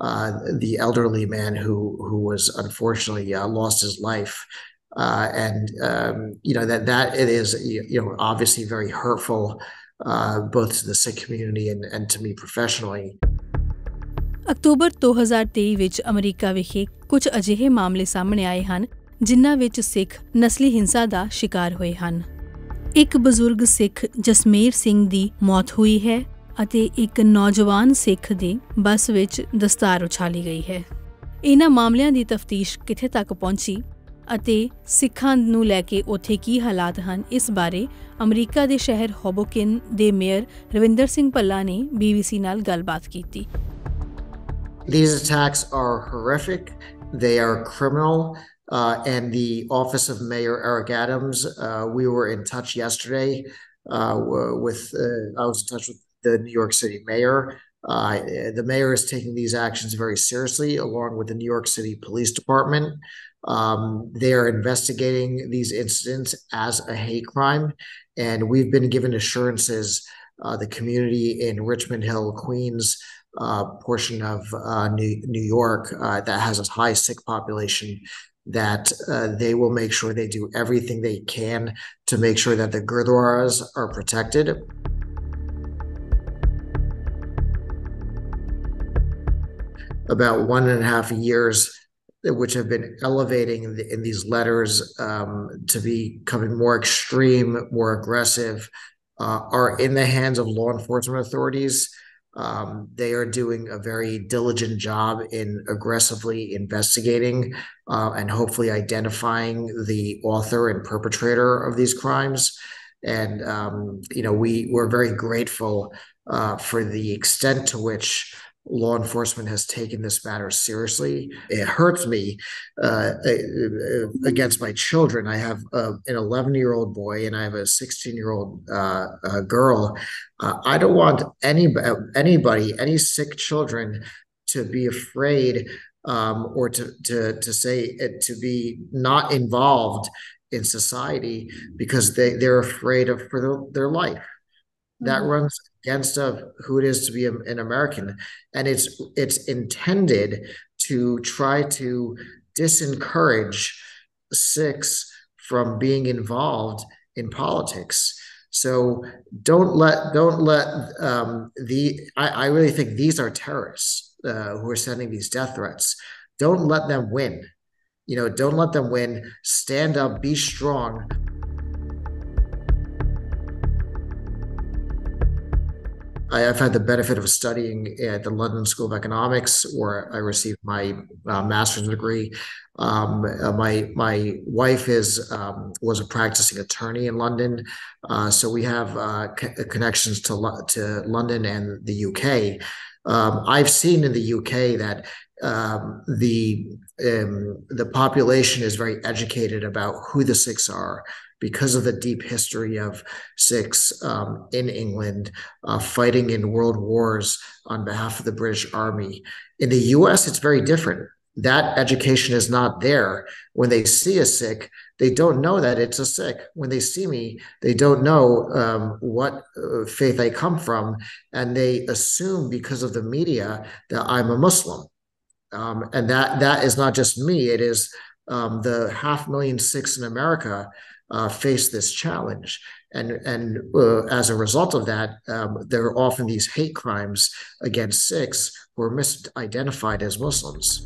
uh, the elderly man who who was unfortunately uh, lost his life. Uh, and um, you know that that it is you know obviously very hurtful uh, both to the Sikh community and, and to me professionally. ਅਕਤੂਬਰ 2023 ਵਿੱਚ America ਵਿਖੇ ਕੁਝ ਅਜਿਹੇ ਮਾਮਲੇ ਸਾਹਮਣੇ ਆਏ ਹਨ ਜਿਨ੍ਹਾਂ ਵਿੱਚ ਸਿੱਖ ਨਸਲੀ ਹਿੰਸਾ ਦਾ ਸ਼ਿਕਾਰ ਹੋਏ ਹਨ ਇੱਕ ਬਜ਼ੁਰਗ ਸਿੱਖ ਜਸਮੀਰ ਸਿੰਘ ਦੀ ਮੌਤ ਹੋਈ ਹੈ ਅਤੇ ਇੱਕ ਨੌਜਵਾਨ ਸਿੱਖ ਦੀ ਬੱਸ ਵਿੱਚ ਦਸਤਾਰ ਉਛਾਲੀ ਗਈ ਹੈ ਇਹਨਾਂ ਮਾਮਲਿਆਂ ਦੀ ਤਫਤੀਸ਼ ਕਿੱਥੇ ਤੱਕ ਪਹੁੰਚੀ ਅਤੇ ਸਿੱਖਾਂ ਨੂੰ ਲੈ ਕੇ ਉੱਥੇ ਕੀ ਹਾਲਾਤ ਹਨ ਇਸ ਬਾਰੇ ਅਮਰੀਕਾ ਦੇ ਸ਼ਹਿਰ ਹੋਬੋਕਿਨ ਦੇ ਮੇਅਰ ਰਵਿੰਦਰ ਸਿੰਘ ਪੱਲਾ ਨੇ BBC ਨਾਲ ਗੱਲਬਾਤ ਕੀਤੀ These attacks are horrific. They are criminal. Uh, and the office of Mayor Eric Adams, uh, we were in touch yesterday uh, with, I was in touch with the New York City mayor. the mayor is taking these actions very seriously, along with the New York City Police Department. Um, they are investigating these incidents as a hate crime, and we've been given assurances. Uh, the community in Richmond Hill, Queens, uh, portion of uh, New, New York uh, that has a high Sikh population, that uh, they will make sure they do everything they can to make sure that the gurdwaras are protected. About one and a half years which have been elevating in, the, in these letters um, to becoming more extreme, more aggressive, uh, are in the hands of law enforcement authorities. Um, they are doing a very diligent job in aggressively investigating uh, and hopefully identifying the author and perpetrator of these crimes. And um, you know, we we're very grateful uh, for the extent to which law enforcement has taken this matter seriously. It hurts me uh, uh against my children. I have uh, an 11 year old boy and I have a 16 year old uh, uh, girl. I don't want any anybody, any Sikh children, to be afraid um, or to to to say to be not involved in society because they they're afraid of for their, their life that mm-hmm. runs against of who it is to be an American, and it's it's intended to try to disencourage Sikhs from being involved in politics. So don't let don't let um, the I, I really think these are terrorists uh, who are sending these death threats. Don't let them win. You know, don't let them win. Stand up, be strong. I, have had the benefit of studying at the London School of Economics, where I received my uh, master's degree. Um, uh, my my wife is um, was a practicing attorney in London, uh, so we have uh, co- connections to to London and the UK. Um, I've seen in the UK that um, the um, the population is very educated about who the Sikhs are because of the deep history of Sikhs um, in England uh, fighting in world wars on behalf of the British Army. In the US, it's very different. That education is not there. When they see a Sikh, they don't know that it's a Sikh. When they see me, they don't know um, what uh, faith I come from, and they assume because of the media that I'm a Muslim. Um, and that that is not just me; it is um, the half million Sikhs in America uh, face this challenge. And, and uh, as a result of that, um, there are often these hate crimes against Sikhs who are misidentified as Muslims.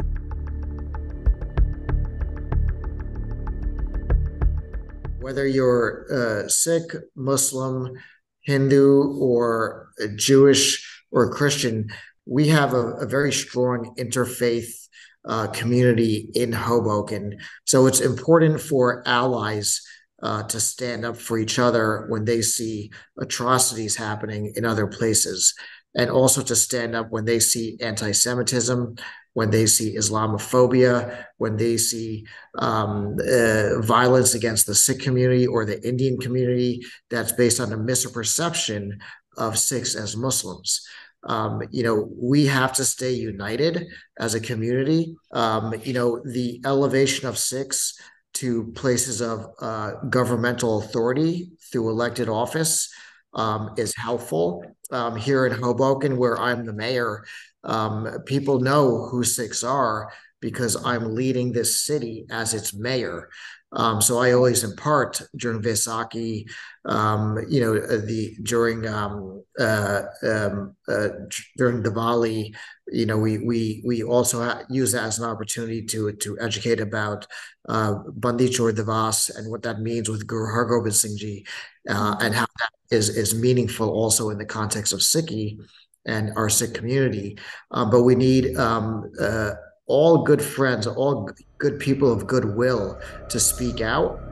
Whether you're uh, Sikh, Muslim, Hindu, or Jewish or Christian, we have a, a very strong interfaith uh, community in Hoboken. So it's important for allies uh, to stand up for each other when they see atrocities happening in other places, and also to stand up when they see anti Semitism, when they see Islamophobia, when they see um, uh, violence against the Sikh community or the Indian community that's based on a misperception of Sikhs as Muslims. Um, you know, we have to stay united as a community. Um, you know, the elevation of Sikhs to places of uh, governmental authority through elected office um, is helpful. Um, here in Hoboken, where I'm the mayor, Um, people know who Sikhs are because I'm leading this city as its mayor. Um, so I always impart during Vaisakhi, um, you know, uh, the during um, uh, um, uh, during Diwali, you know, we we we also ha- use that as an opportunity to to educate about uh, Bandi Chor Divas and what that means with Guru Hargobind Singh Ji, uh, and how that is is meaningful also in the context of Sikhi and our Sikh community. Uh, but we need um, uh, all good friends, all good people of goodwill to speak out